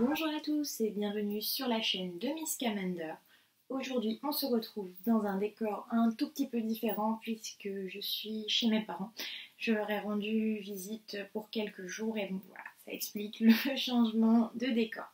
Bonjour à tous et bienvenue sur la chaîne de Miss Commander. Aujourd'hui, on se retrouve dans un décor un tout petit peu différent puisque je suis chez mes parents. Je leur ai rendu visite pour quelques jours et voilà, ça explique le changement de décor.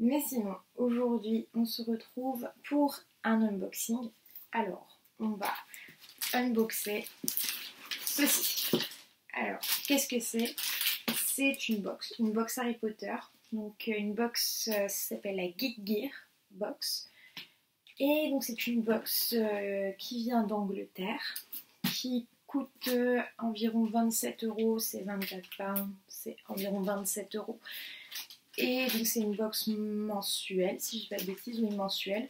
Mais sinon, aujourd'hui, on se retrouve pour un unboxing. Alors, on va unboxer ceci. Alors, qu'est-ce que c'est? C'est une box, une box Harry Potter. Donc, une box euh, s'appelle la Geek Gear Box. Et donc c'est une box euh, qui vient d'Angleterre, qui coûte euh, environ 27 euros, c'est 24 pounds, c'est environ 27 euros. Et donc c'est une box mensuelle, si je ne dis pas de bêtises, oui mensuelle.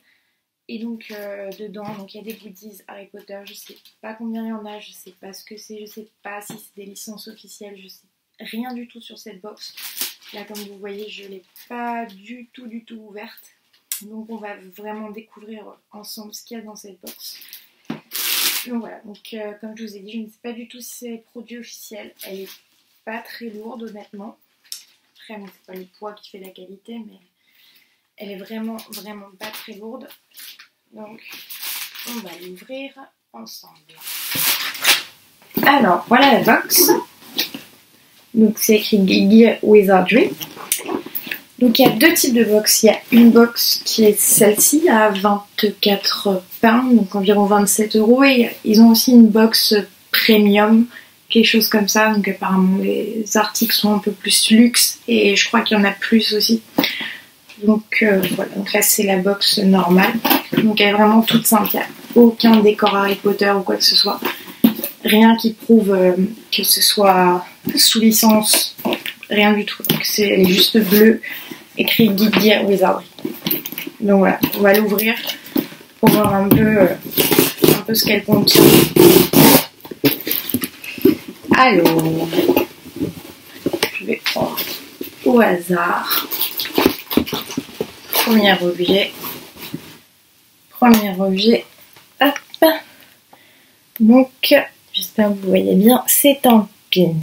Et donc euh, dedans, donc il y a des goodies Harry Potter, je sais pas combien il y en a, je sais pas ce que c'est, je sais pas si c'est des licences officielles, je sais rien du tout sur cette box. Là comme vous voyez, je l'ai pas du tout du tout ouverte. Donc on va vraiment découvrir ensemble ce qu'il y a dans cette box. Donc voilà, donc euh, comme je vous ai dit, je ne sais pas du tout si c'est produit officiel. Elle est pas très lourde honnêtement. Après, bon, c'est pas le poids qui fait la qualité, mais elle est vraiment, vraiment pas très lourde. Donc on va l'ouvrir ensemble. Alors voilà la box. Donc c'est écrit Gigi Wizardry. Donc il y a deux types de box. Il y a une box qui est celle-ci à 24 pounds, donc environ 27 euros. Et ils ont aussi une box premium, quelque chose comme ça. Donc apparemment les articles sont un peu plus luxe et je crois qu'il y en a plus aussi. Donc euh, voilà, donc là c'est la box normale. Donc elle est vraiment toute simple, il n'y a aucun décor Harry Potter ou quoi que ce soit. Rien qui prouve euh, que ce soit sous licence, rien du tout. Donc c'est elle est juste bleue écrit Guide Wizardry. Donc voilà, on va l'ouvrir pour voir un peu, euh, un peu ce qu'elle contient. Alors, je vais prendre au hasard. Premier objet. Premier objet. Hop. Donc, j'espère que vous voyez bien, c'est un pins.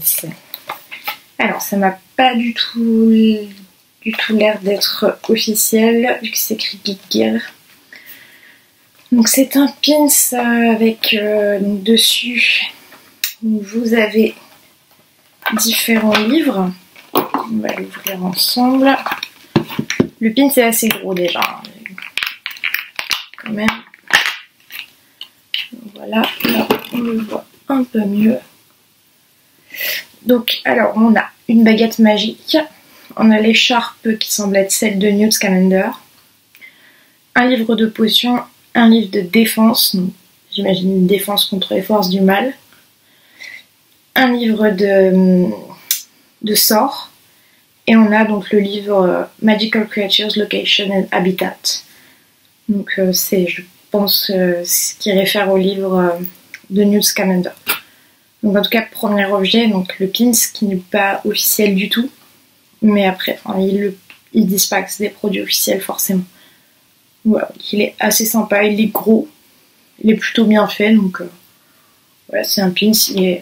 Alors, ça m'a pas du tout l'air d'être officiel, vu que c'est écrit Geek Gear. Donc c'est un pins avec euh, dessus, vous avez différents livres. On va l'ouvrir ensemble. Le pin c'est assez gros déjà, hein. quand même. Voilà, là on le voit un peu mieux. Donc alors on a une baguette magique on a l'écharpe qui semble être celle de Newt Scamander, un livre de potions, un livre de défense, j'imagine une défense contre les forces du mal, un livre de, de sorts, et on a donc le livre euh, Magical Creatures, Location and Habitat. Donc euh, c'est, je pense, euh, ce qui réfère au livre de Newt Scamander. Donc en tout cas, premier objet, donc le pins qui n'est pas officiel du tout. Mais après, ils, ils disent pas que c'est des produits officiels forcément. Voilà, il est assez sympa, il est gros, il est plutôt bien fait, donc euh, voilà, c'est un pins, il est,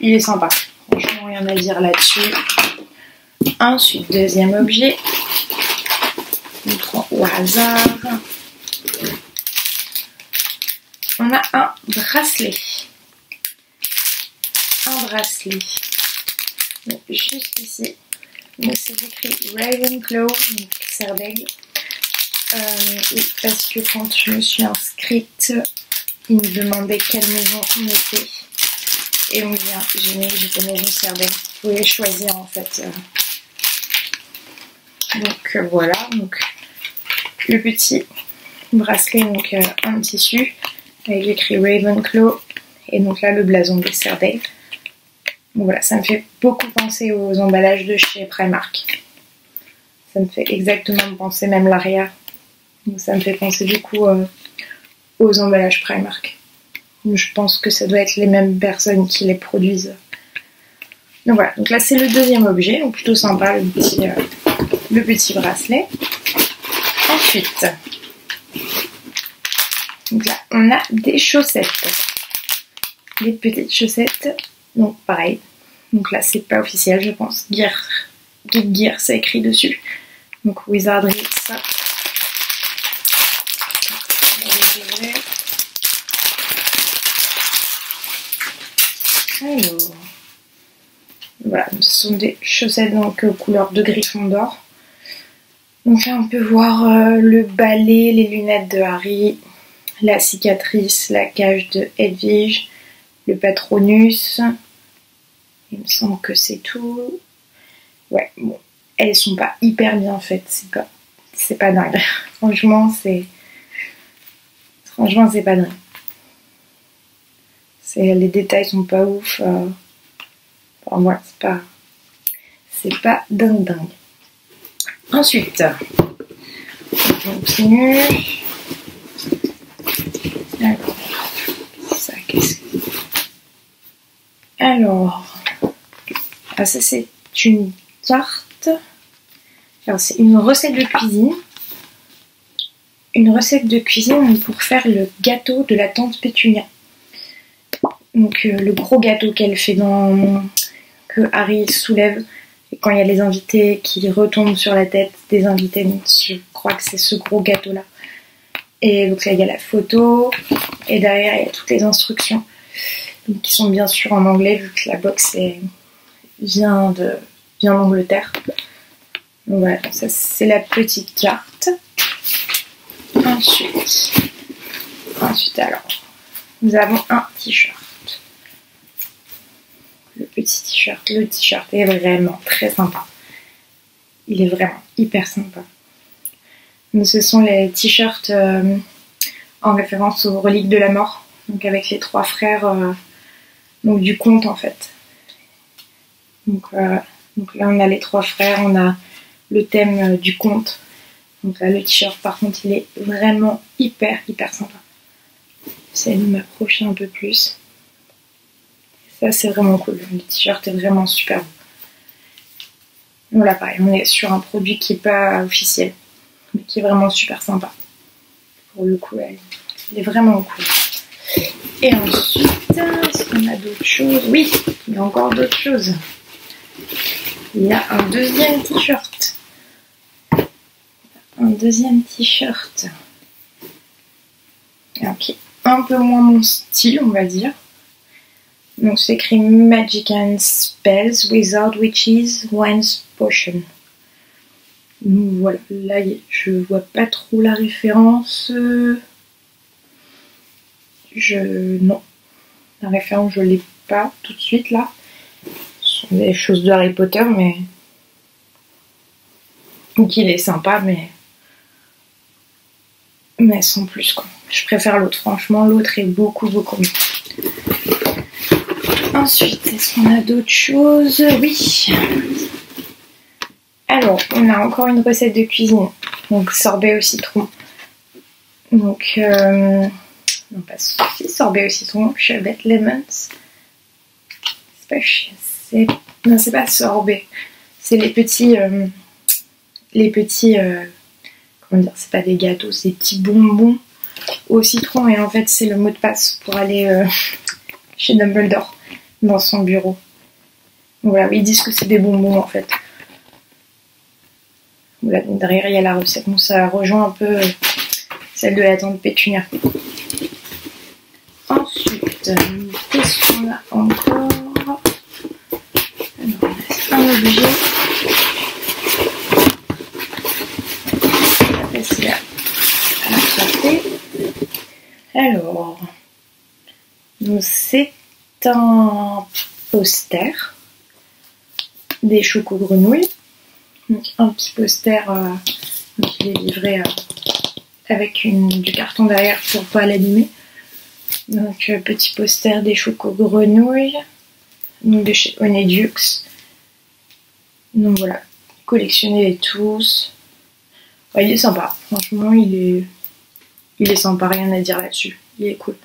il est sympa. Franchement, rien à dire là-dessus. Ensuite, deuxième objet, on prend au hasard. On a un bracelet. Un bracelet juste ici. Donc c'est écrit Ravenclaw, donc Serdaigle. Euh, parce que quand je me suis inscrite, il me demandait quelle maison on était. Et on vient, j'ai mis j'étais maison Serdaigle. Vous pouvez choisir en fait. Donc euh, voilà, donc le petit bracelet, donc euh, un tissu avec écrit Ravenclaw. Et donc là le blason de Serdaigle. Donc voilà, ça me fait beaucoup penser aux emballages de chez Primark. Ça me fait exactement penser même l'arrière. Donc ça me fait penser du coup euh, aux emballages Primark. je pense que ça doit être les mêmes personnes qui les produisent. Donc voilà, donc là c'est le deuxième objet, donc plutôt sympa le petit, euh, le petit bracelet. Ensuite, donc là on a des chaussettes. Des petites chaussettes donc pareil. Donc là c'est pas officiel je pense. Gear Geek Gear, c'est écrit dessus. Donc Wizardry, ça. Alors, voilà, ce sont des chaussettes donc couleur de griffon d'or. Donc là, on peut voir euh, le balai, les lunettes de Harry, la cicatrice, la cage de Hedwig, le patronus. Il me semble que c'est tout. Ouais, bon, elles sont pas hyper bien faites, c'est pas, c'est pas dingue. Franchement, c'est, franchement, c'est pas dingue. C'est, les détails sont pas ouf. Euh... Pour moi, c'est pas, c'est pas dingue dingue. Ensuite, on continue. Alors, ça, qu'est-ce que... Alors, ah, ça c'est une tarte. Alors, c'est une recette de cuisine. Une recette de cuisine pour faire le gâteau de la tante Pétunia. Donc, euh, le gros gâteau qu'elle fait dans. que Harry soulève quand il y a les invités qui retombent sur la tête des invités, je crois que c'est ce gros gâteau là. Et donc là il y a la photo et derrière il y a toutes les instructions qui sont bien sûr en anglais vu que la box vient de vient d'Angleterre. Voilà, ça c'est la petite carte. Ensuite, ensuite alors, nous avons un t-shirt le petit t-shirt. Le t-shirt est vraiment très sympa. Il est vraiment hyper sympa. ce sont les t-shirts euh, en référence aux reliques de la mort, donc avec les trois frères euh, du conte en fait. Donc, euh, donc, là on a les trois frères, on a le thème du conte. Donc là le t-shirt par contre il est vraiment hyper hyper sympa. J'essaie de m'approcher un peu plus. Ça, c'est vraiment cool. Le t-shirt est vraiment super beau. Voilà, pareil, on est sur un produit qui n'est pas officiel, mais qui est vraiment super sympa. Pour le coup, il est vraiment cool. Et ensuite, est-ce qu'on a d'autres choses? Oui, il y a encore d'autres choses. Il y a un deuxième t-shirt. Un deuxième t-shirt. Un peu moins mon style, on va dire. Donc c'est écrit Magic and Spells, Wizard, Witches, Wines, Potion. voilà, là je vois pas trop la référence. Je. Non. La référence je l'ai pas tout de suite là. Des choses de Harry Potter, mais. Donc il est sympa, mais. Mais sans plus quoi. Je préfère l'autre, franchement, l'autre est beaucoup beaucoup mieux. Ensuite, est-ce qu'on a d'autres choses? Oui. Alors, on a encore une recette de cuisine. Donc, sorbet au citron. Donc, euh, non pas ceci, sorbet au citron, sherbet lemons. Pas non, c'est pas sorbet. C'est les petits, euh, les petits, euh, comment dire, c'est pas des gâteaux, c'est des petits bonbons au citron. Et en fait, c'est le mot de passe pour aller chez Dumbledore dans son bureau. Voilà, ils disent que c'est des bonbons en fait. Voilà, derrière il y a la recette. Bon, ça rejoint un peu euh, celle de la tante Pétunia. Ensuite, qu'est-ce qu'on a encore un objet. Alors, c'est un poster des chocos grenouilles. un petit poster euh, qui est livré euh, avec du carton derrière pour pas l'animer. Donc euh, petit poster des chocos grenouilles, de chez Onedux. Donc voilà, collectionnez-les tous. il est sympa, franchement il est, il est sympa, rien à dire là-dessus. Il est cool.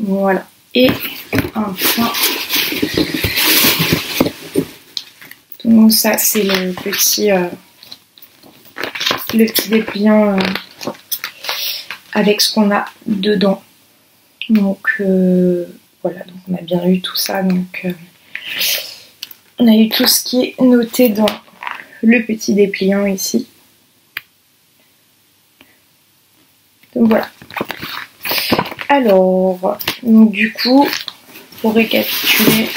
Voilà. Et enfin, donc ça c'est le petit, euh, le petit dépliant euh, avec ce qu'on a dedans. Donc euh, voilà, donc on a bien eu tout ça. Donc On a eu tout ce qui est noté dans le petit dépliant ici. Donc voilà. Alors, du coup, pour récapituler,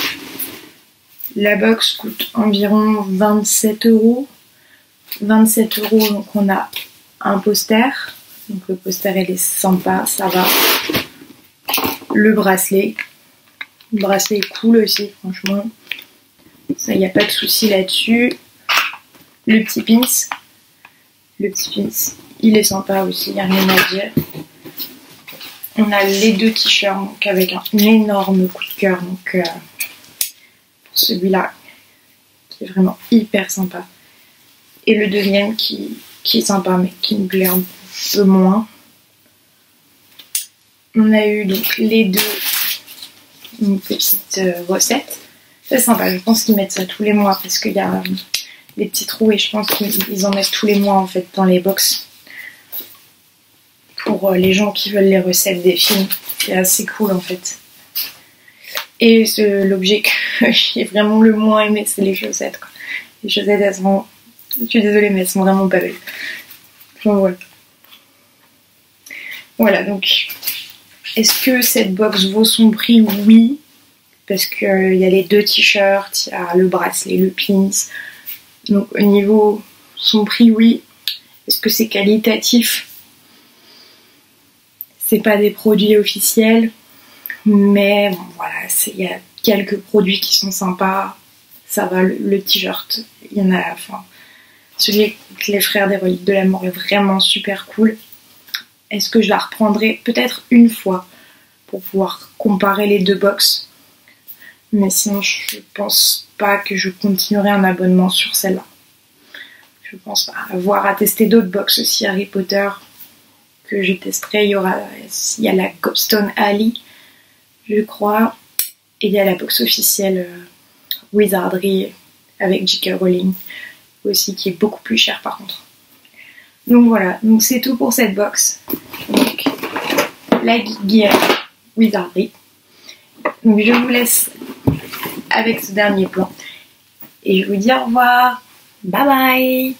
la box coûte environ 27 euros. 27 euros, donc on a un poster. Donc le poster il est sympa, ça va. Le bracelet. Le bracelet est cool aussi, franchement. Il n'y a pas de souci là-dessus. Le petit pins. Le petit pins, il est sympa aussi, il n'y a rien à dire. On a les deux t-shirts avec un énorme coup de cœur. Donc euh, celui-là qui est vraiment hyper sympa. Et le deuxième qui, qui est sympa mais qui me plaît un peu moins. On a eu donc les deux une petite euh, recette. C'est sympa, je pense qu'ils mettent ça tous les mois parce qu'il y a les petits trous et je pense qu'ils en mettent tous les mois en fait dans les box pour euh, les gens qui veulent les recettes des films. C'est assez cool en fait. Et l'objet que j'ai vraiment le moins aimé, c'est les chaussettes. Les chaussettes, elles sont. Je suis désolée, mais elles sont vraiment pas belles. Voilà, donc. Est-ce que cette box vaut son prix? Oui. Parce qu'il euh, y a les deux t-shirts, il y a le bracelet, le pins. Donc au niveau son prix, oui. Est-ce que c'est qualitatif? C'est pas des produits officiels. Mais bon, voilà, il y a quelques produits qui sont sympas. Ça va, le, t-shirt, il y en a, enfin, celui avec les frères des reliques de l'amour est vraiment super cool. Est-ce que je la reprendrai peut-être une fois pour pouvoir comparer les deux box? Mais sinon, je pense pas que je continuerai un abonnement sur celle-là. Je pense pas. Avoir à tester d'autres box aussi Harry Potter que je testerai. Il y aura, a la Copstone Ali je crois. Et il y a la box officielle euh, Wizardry avec J.K. Rowling aussi qui est beaucoup plus cher par contre. Donc voilà, donc c'est tout pour cette box. Donc la gear Wizardry. Donc je vous laisse avec ce dernier plan. Et je vous dis au revoir. Bye bye